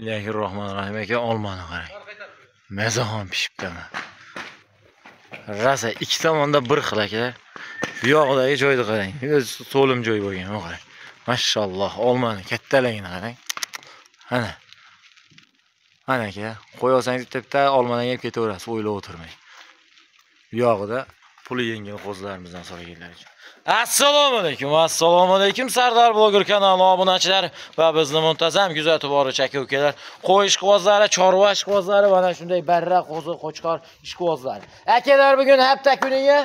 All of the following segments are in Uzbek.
bismillahi rohmanir rohim aka olmani qarang. Maza ham pishibdimi rosa ikki tomonda bir xil aka. Bu yog'idagi joyni qarang. To'lim joy bo'lgan u qarang. Mashalloh olmani kattaligini qarang. Ana. Mana aka qo'yaolsangiz bitta bitta olmadan yeb ketaverasiz o'ylab o'tirmay bu yog'ida puli yengil qo'zlarimizdan so'raganlar uchun. Assalomu alaykum assalomu alaykum sardor bloger kanali obunachilari va bizni muntazam kuzatib boruvchi aka ukalar qo'y ishqibozlari chorva ishqibozlari mana shunday barra qo'zi qo'chqor ishqibozlari. Akalar bugun hafta kuniga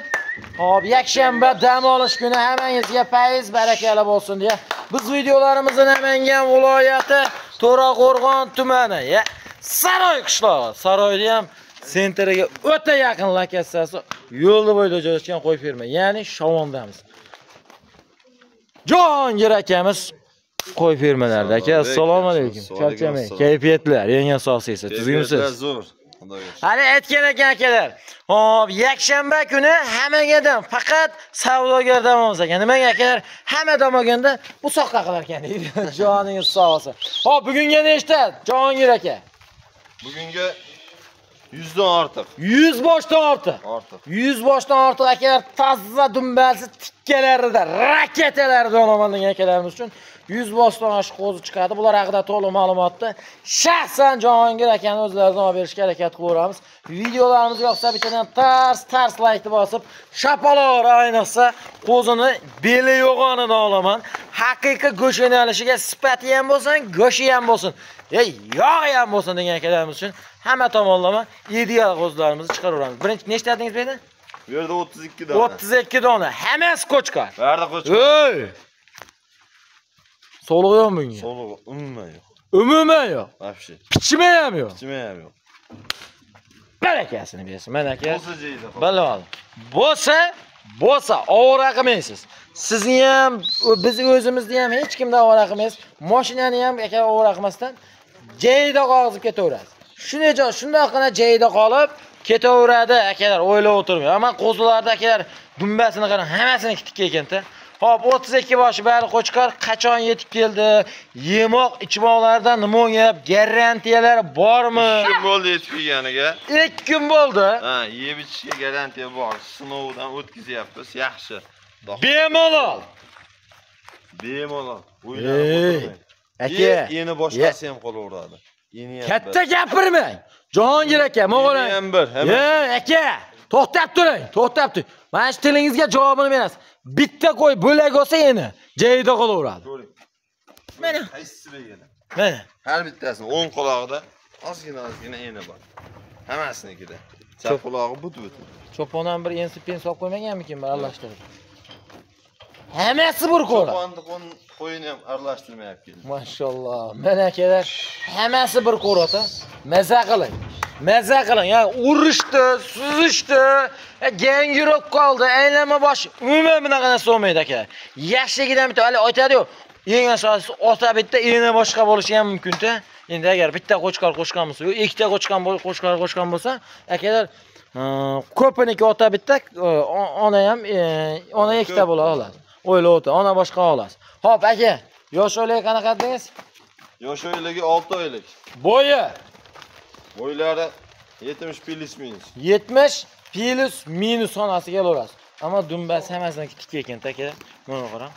hop yakshanba dam olish kuni hammangizga payiz barakali bo'lsin deya. Biz videolarimizni namangan viloyati to'raqo'rg'on tumani saroy qishlog'i saroyni ham sentriga o'ta yaqin lokatsiyasi yo'lni bo'yida joylashgan qo'y ferma. Ya'ni shovondamiz. Jahongir akamiz qo'y fermalarida. Aka assalomu alaykum. charchamang kayfiyatlar eng asosiysi. Tuzumsiz zo'r. Hali aytgan ekan akalar. Hop yakshanba kuni hammadan faqat savdogar dam olmas ekan. Nimaga akalar? Hamma dam olganda bu soqqa qilar ekan deydi. Joningiz sog' bo'lsin hop bugunga nechta? Jahongir aka. Bugunga 100 dan ortiq. Yuz boshdan ortiq. Ortiq. Yuz boshdan ortiq akalar tazza dumbasi tikkalarida raketalarida olaman degan akalarimiz uchun yuz boshdan oshiq qo'zi chiqadi. Bular haqida to'liq ma'lumotni shaxsan jahongir akani o'zlaridan olib berishga harakat qilaveramiz videolarimiz yoqsa bittadan tars tars laykni bosib shapaloq ayniqsa qo'zini beli yo'g'onidan olaman haqiqiy go'sht yo'nalishiga sifati ham bo'lsin go'shti ham bo'lsin ey yog'i ham bo'lsin degan akalarimiz uchun hamma tomonlama ideal qo'zilarimizni chiqaraveramiz. Birinchi nechta dedingiz bu yerda? Bu yerda 32 dona. O'ttiz ikki dona. Hammasi qo'chqor yerda qo'ch ey so'lig'i yo'q bunga. Sog'lig'i umuman yo'q. Umuman yo'q. Вообще. Pichimi ham yo'q. Ichma ham yo'q. Barakasini bersin mana aka bo'lsa bilib bo'lsa bo'lsa ovora qilmaysiz sizni ham biz o'zimizni ham hech kimdan ovora qilmaysiz mashinani ham aka ovora qilmasdan jayda qolg'izib ketaverasiz. Shunday joy shundoqqina jayda qolib ketaveradi akalar. O'ylab o'tirmang man qo'zilarni akalar dumbasini qarang hammasini tikka ekanda Hop 32 boshi bari qo'chqor qachon yetib keldi? Yemoq, ichmoqlardan nima o'yab, garantiyalari bormi? kun bo'ldi yetib kelganiga. 2 kun bo'ldi. ha yeb ichishga garantiya bor. Sinovdan o'tkazyapmiz. Yaxshi. Bemalol. bemalol. O'ylanib aka. eni boshqasi ham qolaveradi Katta gapirmang. Jahongir aka, hamma aka, to'xtab turing, to'xtab turing. Mana shu tilingizga javobini berasiz. Bitta qo'y bo'lak olsa eni joyida qolaveradi. Mana. qaysi begada Mana. har bittasini o'ng qulog'ida ozgina ozgina eni bor hammasinikida chap qulog'i but but Cho'pon ham bir ensi pen solib qo'ymaganmikin bir aralashtirib. Hammasi bir cho'ponni qo'n- qo'yini ham aralashtirmayapti Mashalloh. Mana akalar, hammasi bir qo'rata. Maza qiling. Maza qiling. Ya urishdi, suzishdi, ya gangirib qoldi, aylanma bosh. Umuman bunaqa narsa bo'lmaydi aka. Yaxshiligidan bitta hali aytadi-yu, eng asosiysi ota bitta, eni boshqa bo'lishi ham mumkin-da. Endi agar bitta qo'chqor qo'shgan bo'lsa, yo ikkita qo'chqon qo'chqor qo'shgan bo'lsa, akalar ko'piniki ota bitta, ona ham, ona ikkita bo'la oladi. O'ylab o'tir, ona boshqa olasiz. Xo'p, aka, yosh o'ylik qanaqa dedingiz? yosh oyligi 6 oylik Bo'yi bo'ylari 70 plus minus 70 plus minus xonasiga kelaverasiz. Ammo dumbasi hammasini tikka ekan aka. Mana qarang.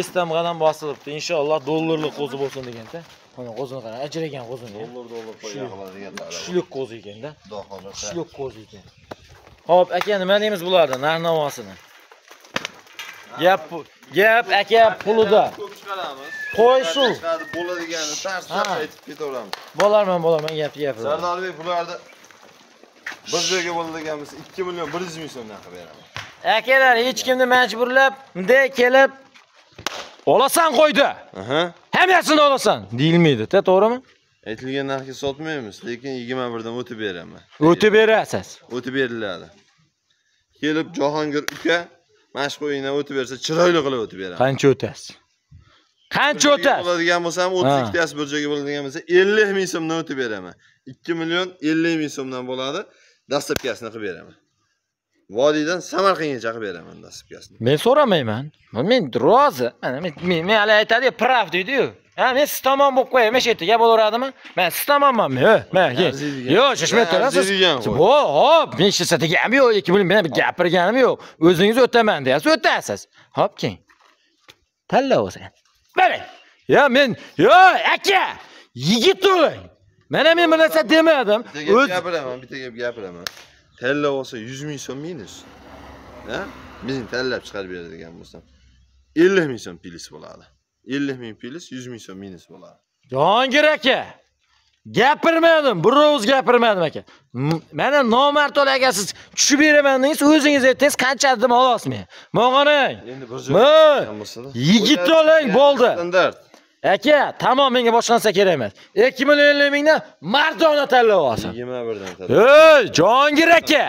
Estam qadam bosilibdi. Inshaalloh dollarlik qo'zi bo'lsin deganda. Mana qo'zini qarang, ajragan qo'zini. dollar dollar qo'ya qiladiganlar Kuchli qo'zi ekanda. xudo xohlasa Kuchli qo'zi ekan. Xo'p, aka nima deymiz bularda? Narx-navosini. Gap gap aka pulida. ko'p chiqaramiz Qo'y suv. bo'ladiganini tars aytib ketaveramiz Bo'larman, bo'larman, gap gap. sardorbek bularni bir joyga bo'ladiganimiz 2 million 100 ming so'mdan qilib beraman Akalar hech kimni majburlab, bunday kelib olasan qo'ydi. Hammasini olasan deyilmaydi, ta to'g'rimi? aytilgan narxga sotmaymiz lekin 21 dan o'tib beraman O'tib berasiz. o'tib beriladi kelib jahongir uka qo'yingdan o'tib bersa chiroyli qilib o'tib beraman Qancha o'tasiz? Qancha o'tasiz? bo'ladigan bo'lsa ham 32 tasi bir joyga bo'ladigan bo'lsa 50 ming so'mdan o'tib beraman 2 million 50 ming so'mdan bo'ladi dastlabkasini qilib beraman vodiydan samarqandgacha qilib beraman dastlabkasini Men so'ramayman. Men rozi. Mana men hali aytadi-yu, prav deydi-yu. Ha men siz tomon bo'lib qo'yay mana shu yerda gap bo'laveradimi man siz tomonmanmi yo man yo'q shoshmay turasiz qo'y. hop men hech narsa deganim yo'q ikki million men gapirganim yo'q o'zingiz o'taman deyapsiz o'tasiz hop keling tanla o'zi mana yo men yo aka yigit o'ling mana men bir narsa demadim bitta gap o'z gapiraman bitta gap gapiraman talla olsa yuz ming so'm minus ha men tallab chiqarib beradigan bo'lsam ellik ming so'm plyus bo'ladi ellik ming plyus yuz ming so'm minus bo'ladi. Jahongir aka gapirmadim birov gapirmadim aka. Mana nomard ol aka siz tushib beraman dedingiz o'zingiz aytdingiz qancha dedim xolos men? Endi bir bo'lsa-da. yigit oling, chiqqan bo'ldi. standart. Aka tamom menga boshqa narsa kerak emas. Ikki million ellik mingdan mardona tanlab olsin. Yigirma birdan talla ey jahongir aka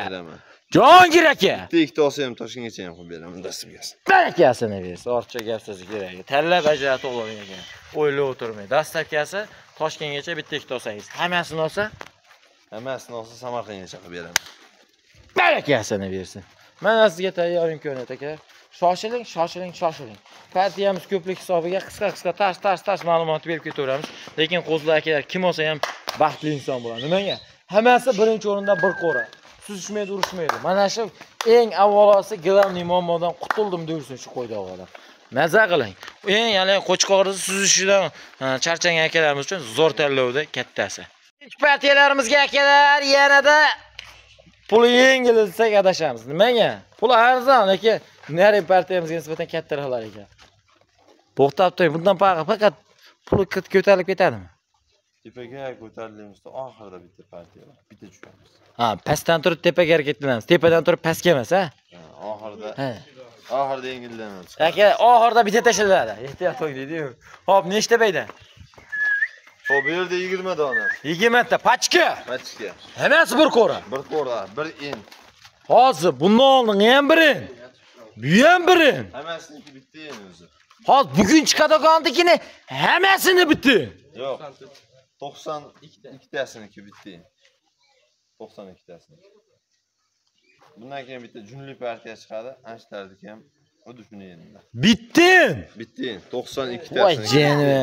beraman jahongir aka bitta ikkita olsa ham toshkentgacha ham qilib beraman dastimgasi barakasini bersin ortiqcha gap so'zi kerak. Tanlab ajratib oling ekan o'ylab o'tirmang dastlabkasi toshkentgacha bitta ikkita olsangiz hammasini olsa hammasini olsa samarqandgacha qilib beraman. Barakasini bersin mana sizga tayyor imkoniyat aka. Shoshiling shoshiling shoshiling. Partiyamiz ko'plik hisobiga qisqa qisqa tash tash tash ma'lumot berib ketaveramiz. Lekin qo'zlar akalar kim olsa ham baxtli inson bo'ladi. Nimaga? Hammasi birinchi o'rinda bir qo'ra suzishmaydi urushmaydi. Mana shu eng avvalosi главный muammodan qutuldim deyursin shu qo'yda odam maza qiling. Eng haligi qo'chqorni suzishidan charchagan akalarimiz uchun zo'r tanlovda kattasi. Partiyalarimizga akalar yanada puli yengil desak adashamiz. Nimaga? Pul arzon lekin nari partiyamizga nisbatan kattaroqlar ekan. To'xtab turing bundan faqat faqat puli ko'tarilib ketadimi? Tepaga ko'tarilamizda oxirida bitta partiya bor bitta tushamiz ha pastdan turib tepaga harakatlanamiz tepadan turib pastga emas a oxirida oxirida yengillanamiz aka oxirida bitta tashlanadi ehtiyot bo'ling deydiyu hop nechta bayda Xo'p, bu yerda 20 dona. yigirmata pachka Pachka. hammasi bir qo'ra Bir qo'ra, bir in. hozir bundan oldin ham biri bu ham biri Hammasiniki bitta in o'zi. hozir bugun chiqadigannikini hammasini bitdi Yo'q. 92 tasiniki bitta in. 92 tasiniki. Bundan keyin bitta junli partiya chiqadi, anchlardiki ham xuddi shuni endi. bittin Bitta in 92 voy tasiniki. jeni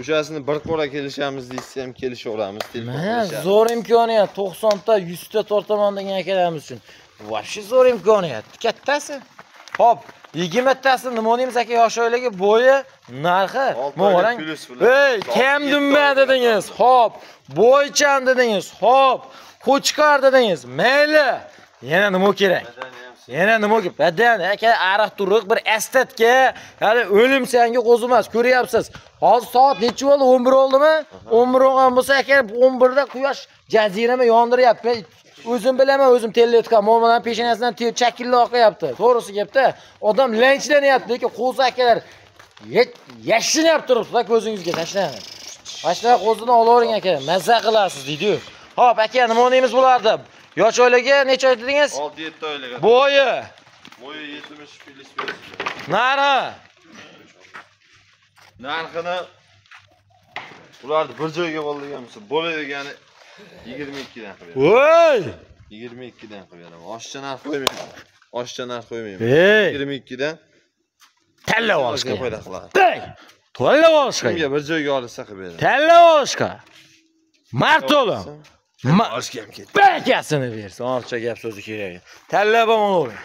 O'shasini bir qo'ra kelishamiz deysiz ham kelishaveramiz. telefon mana zo'r imkoniyat 90 ta 100 ta tortaman degan akalarimiz uchun вообще zo'r imkoniyat kattasi hop 20 tasi nima deymiz aka yosh oilaga bo'yi narxi? Bilan. ey kam oylik. dedingiz hop. Bo'ychan dedingiz hop. Qo'chqor dedingiz mayli. Yana nima kerak? Yana nima kerak? Badan aka ariq turiq bir estetka hali o'lim senga qo'zimas ko'ryapsiz. Hozir soat necha bo'ldi? 11 bo'ldimi 11 bo'lgan bo'lsa aka 11 da quyosh jazirama yondiryapti o'zim bilaman o'zim telletgan mo'madan peshonasidan ter chakilla oqyapti to'g'risi gapda odam lanchlanyapti lekin qo'zi akalar yashinyapti turibdi ko'zingizga tashlang mana shunaqa qo'zini olavering aka mazza qilasiz deydiyu. Ho'p aka nima deymiz bulardi yosh oilaga necha oy dedingiz? 6-7 oylik. bo'yi. Bo'yi 70 plyus berasiz. narxi? Narxini ularni bir joyga bo'ladigan bo'lsa bo'ladigani 22 dan qilib beraman. voy! 22 dan qilib beraman. Oshcha narx qo'ymayman. Oshcha narx qo'ymayman. ey 22 dan tanlab olishga. foyda qiladi. Tanlab olishga. Kimga bir joyga olsa qilib beraman. tanlab olishga. Mard o'lim Ma- Olishga ham ketdi. barakasini bersin. Ortiqcha gap so'zi kerak. Tanlab ham olavering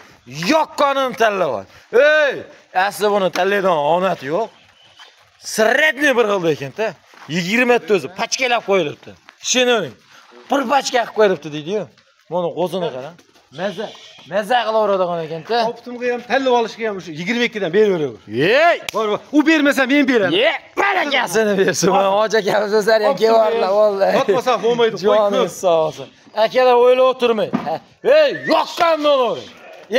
yoqqanini tanlab ol. Ey asli buni tanlaydigan omad yo'q. Средний bir xilda ekanda yigirmata o'zi pachkalab qo'yilibdi ishonavering bir pachka qilib qo'yilibdi deydiyu buni qo'zini qarang maza maza qilaveradigan ekanda Optimga ham tanlab olishga ham o'sha 22 dan beraveraver. ey Bor bor. U bermasa men beraman. ye barakasini bersin hoji aka so'zlari ham kevarlar vallahi Sotmasa bo'lmaydi. joningiz sog' bo'lsin akalar o'ylab o'tirmang ey yoqqanini olavering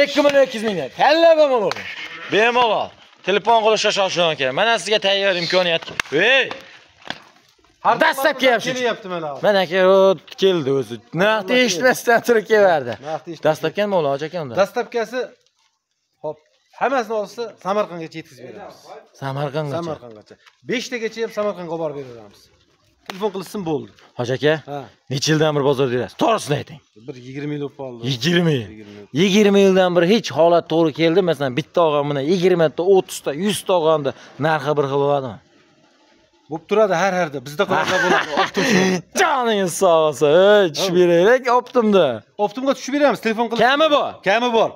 ikki million ikki yuz mingdan tanlab ham olavering bemalol telefon qilishga shoshiling aka mana sizga tayyor imkoniyat ey Ham shu. kelyapti mana. mana aka keldi o'zi naqd eshitmasdan turib nima bo'ladi hoji aka unda Dastlabkasi hop hammasini olsa Samarqandgacha yetkazib beramiz. samarqandgacha Samarqandgacha. 5 tagacha ham Samarqandga olib borib beramiz. Telefon qilsin bo'ldi. hoji aka Ha. necha yildan bir bozor berasiz to'g'risini ayting Bir 20 yil bo'lib qoldi. yigirma yil 20 yil. yigirma yildan bir hech holat to'g'ri keldi masalan bitta og'am bilan yigirmata o'ttizta yuzta og'amni narxi bir xil bo'ladimi Bo'lib turadi har harda. Bizda qanaqa bo'ladi? Optim. Joningiz sog' bo'lsin. Ey, tush beraylik, optimda. Optimga tushib beramiz, telefon qilib. Kami bor. Kami bor.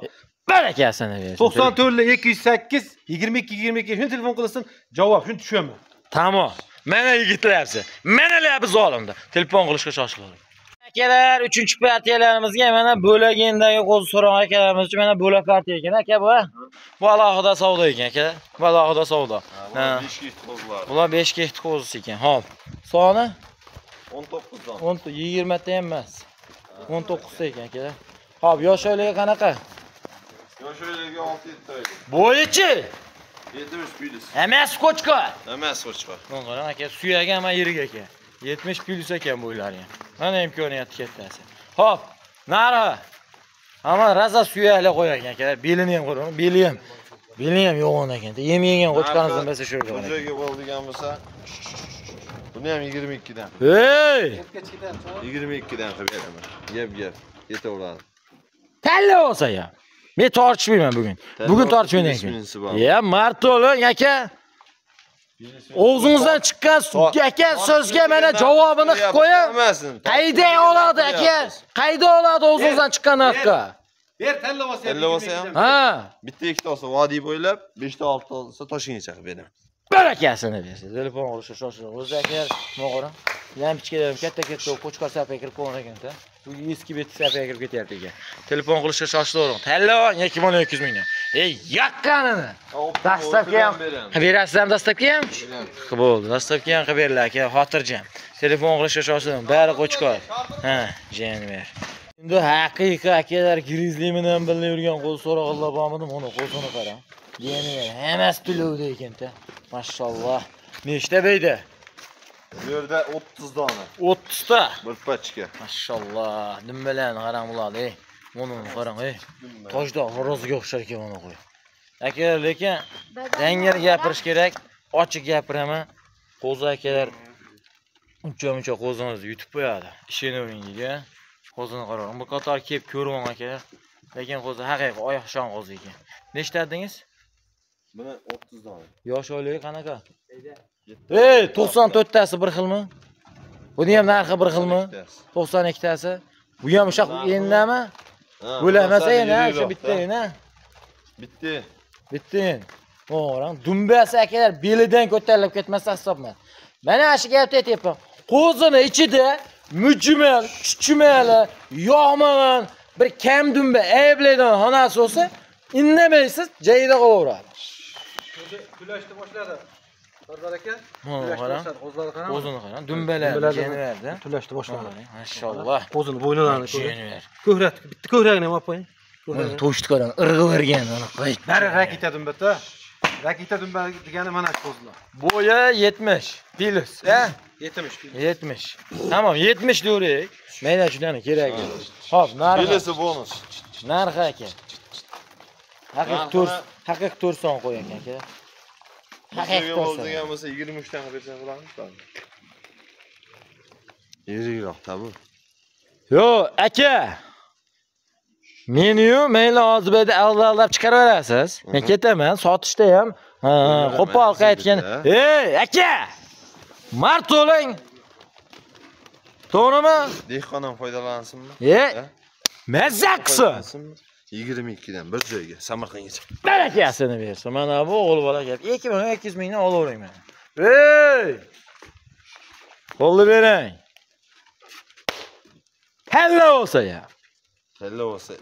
Barakasini bersin. 94 208 22 22 shuni telefon qilasan, javob shuni tushaman. Tamom. Mana yigitlarsiz. Mana biz olimda. Telefon qilishga shoshilaver. Akalar, 3-chi partiyalarimizga mana bo'lagindagi qo'z so'roq akalarimiz uchun mana bo'la partiya ekan aka bu. Bu alohida savdo ekan aka. Bu alohida savdo. Ha. 5 gift qo'zlar. Bular 5 gektar qo'zisi ekan. Hop. Soni 19 dan. 10 20 ta ham emas. 19 ta ekan aka. Hop, yosh oilaga qanaqa? Yosh oilaga 6 ta oylik. Bo'yichi. 70 plyus. Emas qo'chqa. Emas qo'chqa. Mana qarang aka, suyagi ham yirik ekan. 70 plyus ekan bo'ylari ham. Mana imkoniyati kattasi. Hop, nari. Hamma raza suyaklar qo'ygan akalar. Belini ham ko'ring, beli ham. Beli ham yo'g'on ekan. Yem yegan qo'chqangizni bilsa shu yerga qarang. Xo'jaga bo'ladigan bo'lsa, buni ham 22 dan. Hey! 22 dan qilib beraman. Yeb yeb ketaveradi. Talla bo'lsa ham. Men tortishmayman bugun. Bugun tortishmayman ekan. Ya, marto'ling aka. O'zingizdan chiqqan aka so'zga mana javobini qilib qo'ying. Bilmasin. Qayda oladi aka? Qayda oladi o'zingizdan chiqqan haqqa? Ber. Tanlab olsa ham. Ha, Bitta ikkita olsa vodiy bo'ylab, 5 ta 6 ta olsa Toshkentgacha qilib beraman. Barakasini bersin. Telefon qilishga shoshiling. O'zi aka, mana qarang. Lampichkalarim katta-katta qo'chqor safiga kirib qolgan ekan-da. Bu eski bet safiga kirib ketyapti ekan. Telefon qilishga shoshilavering. Tanlab 2 million 200 mingdan. Ey, yaqqanini. Dastavka ham qilib berasizlarmi dastavka ham? Bo'ldi, dastavka ham qilib beringlar aka, xotirjam. Telefon qilishga shoshiling. Bari qo'chqor. Ha, janiver. Endi haqiqiy akalar grizlimini ham bilib yurgan qo'l so'rog'lar bormidi? Mana qo'lsini qarang. Janiver, hammasi to'lovda ekan-da. Mashalloh. Nechta beydi? Bu yerda 30 dona 30 ta. bir pachka. Mashalloh. Nimbalarni qarang bularni, ey. Buni qarang, ey. Toshda xo'rozga o'xshar ekan mana qo'y. Akalar, lekin dangal gapirish kerak. Ochiq gapiraman. Qo'zi akalar uncha-muncha qo'zimizni yutib qo'yadi. Ishonavering deydi. Qo'zini qarang. Bu qator kelib ko'rvang akalar. Lekin qo'zi haqiqiy oyoqshon qo'zi ekan. Nechta dedingiz? Buni 30 dona. Yosh oilaga qanaqa? Ey, 94 tasi bir xilmi? Buni ham narxi bir xilmi? 92 tasi. Bu ham o'sha endami? Bo'lamasa yana o'sha bitta yana. Bitta. Bitta. O'rang, dumbasi akalar belidan ko'tarilib ketmasa hisobman. Mana shu gapni aytyapman. Qo'zini ichida mujmal, chuchmali, yog'magan bir kam dumba ayblaydigan xonasi bo'lsa, indamaysiz, joyida qolaveradi. Kulashni boshladi. Sardor aka. Qo'zlari qarang. O'zini dumbalar. Tulashni boshladi. Mashalloh. Jeniver. Ko'krak, bitta ko'kragini ham olib qo'ying. Raketa dumbata. Raketa dumba degani mana shu. Bo'yi 70 plus, ha? 70 70. Tamam, 70 deyveraylik. Mayda shundan kerak. Hop, narxi. Bonus. Narxi aka. Haqiqiy to'rt, haqiqiy to'rt son qo'ygan aka. Haqiqiy to'rt bo'lsa 23 dan qilib bersan bo'ladimi? Yirikroq tabu. Yo, aka. Meni-yu mayli hozir bu yerda aldab chiqaraverasiz. Men ketaman, sotishda ham. Qo'pol qaytgan. Ey, aka! Mart to'lang. To'g'rimi? Dehqon ham foydalansinmi? E, mazza qilsin. Foydalansinmi? 22 dan bir joyga Samarqandgacha. Barakasini bersin. Mana bu o'g'il bola gap. 2200 mingdan olavering mana. Ey! Qo'lni bering. Halla bo'lsa ya. Talla bo'lsa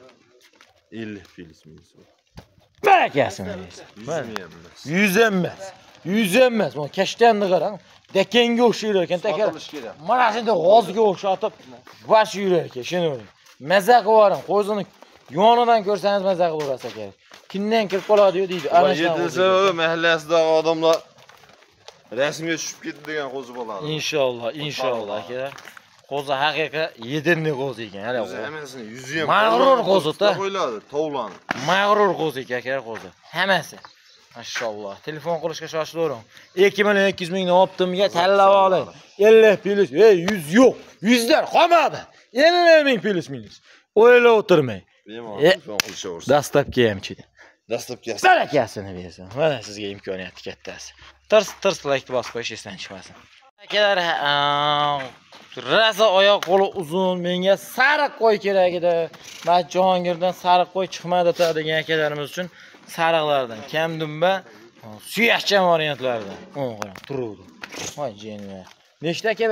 50 filiz minus. Barakasini bersin. 100 Mana. ming ham emas. 100 emas. 100 emas. Mana kashtanni qarang. Dekanga o'xshaydi ekan kerak. Mana shunday g'ozga o'xshatib bosh yurar ekan. Shuni Maza qilib yuboring. Qo'zini yonidan ko'rsangiz maza qilib urasiz kerak. Kimdan kirib qoladi-yu deydi. Ana qo'zi. mahallasidagi odamlar rasmga tushib ketdi degan qo'zi bo'ladi. Inshaalloh, inshaalloh aka. Qo'zi haqiqiy yedinni qo'zi ekan. Hali hammasini yuzi ham Mag'rur qo'zi-da. qo'yiladi, tovlani. mag'rur qo'zi ekan aka qo'zi. Hammasi. Mashalloh. Telefon qilishga shoshilavering. 2 million 200 mingdan optimga tanlab oling. 50 plus, ey 100 yo'q. 100 dar qolmadi. 50 ming plus minus. O'ylab o'tirmang. Bemalol. Dastlabki ham chidi. dastlabkasi barakasini bersin mana sizga imkoniyat kattasi tirs tirs laykni bosib qo'yish esdan chiqmasin akalar raza oyoq qo'li uzun menga sariq qo'y kerak edi man jahongirdan sariq qo'y chiqmadi degan akalarimiz uchun sariqlardan kam dumba suyakchan variantlardan. O'n qarang turuvdi voy jeni nechta aka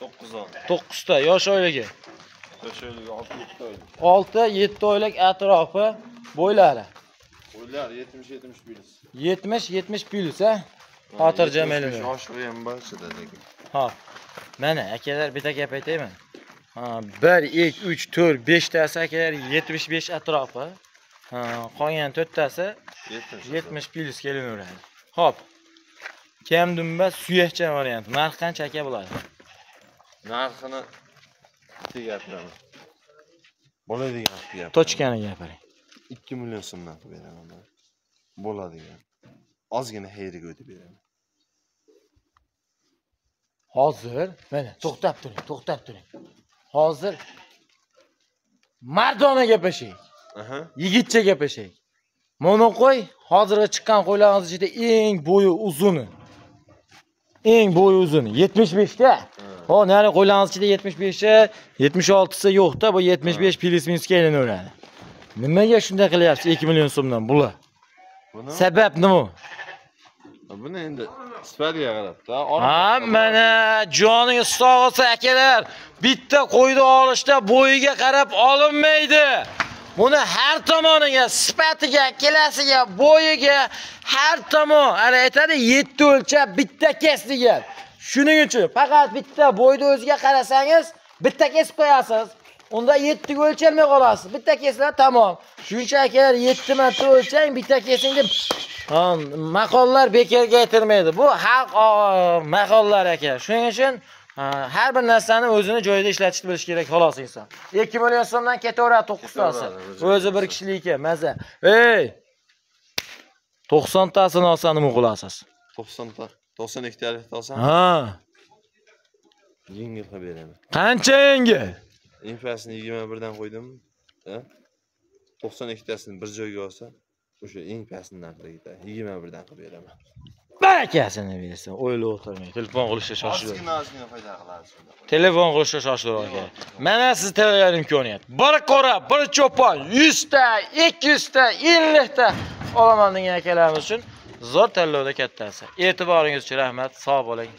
to'qqiz o'n to'qqizta yosh oyligi qo'shaylik olti yetti oylik olti yetti oylik atrofi bo'ylari o'ylar yetmish yetmish plyus yetmish yetmish plyus a xotirjam elim oshig'i ham barchada lekin Hop. Mana akalar bitta gap aytayman. Ha, 1 2 3 4 5tasi akalar 75 atrofi. Ha, qolgan 4tasi yetmish 70 plyus kelaveradi. Hop. Kam dumba suyakchan variant. Narx qancha aka bo'ladi? narxini bitta gapiraman bo'ladigan gap Tochkani gapiring. ikki million so'mdan qilib beraman man bo'ladigan ozgina xayriga o'tib beraman. Hozir, mana to'xtab turing, to'xtab turing. Hozir mardona gaplashaylik. aha. Yigitcha gaplashaylik mana qo'y hozirgi chiqqan qo'ylarimiz ichida eng bo'yi uzuni. Eng bo'yi uzuni. 75 ta ho nari qo'ylarimiz ichida 75 ta 76 si yo'qda bu 75 plyus minus kelinaveradi nimaga shunday qilyapsiz 2 million so'mdan bular? Sabab nima? Buni endi sifatiga qarabda ha mana joningiz sog' bo'lsa akalar bitta qo'yni olishda bo'yiga qarab olinmaydi. Buni har tomoniga sifatiga kelasiga bo'yiga har tomon ana aytadi yetti o'lchab bitta kes degan shuning uchun faqat bitta bo'yni o'ziga qarasangiz bitta kesib qo'yasiz unda yettiga o'lchalmay qolasiz bitta keslar tamom shuncha akalar yetti marta o'lchang bitta kesing deb maqollar bekorga aytilmaydi. Bu xalq o- maqollar aka. Shuning uchun ha, har bir narsani o'zini joyida ishlatishni bilish kerak xolos inson. 2 million so'mdan ketaveradi 9 tasi. Ketaveradi, O'zi bir kishilikka maza. Ey! 90 tasini olsa nima qilasiz? to'qsonta to'qson hektarlik olsam Ha, yengil qilib beraman qancha yengil? infasini yigirma birdan qo'ydim a? to'qson ikkitasini bir joyga olsa o'sha eng pastni narxiga yetadi yigirma birdan qilib beraman Barakasini bersin. O'ylab o'tirmang. Telefon qilishga shoshilib. ozgina ozgina foyda qiladi shunda Telefon qilishga shoshilib aka. Mana siz tayyor imkoniyat. Bir qora, bir cho'pon, 100 ta, 200 ta, 50 ta olaman degan akalarimiz uchun zo'r tanlovda kattasi. E'tiboringiz uchun rahmat. Sog' bo'ling.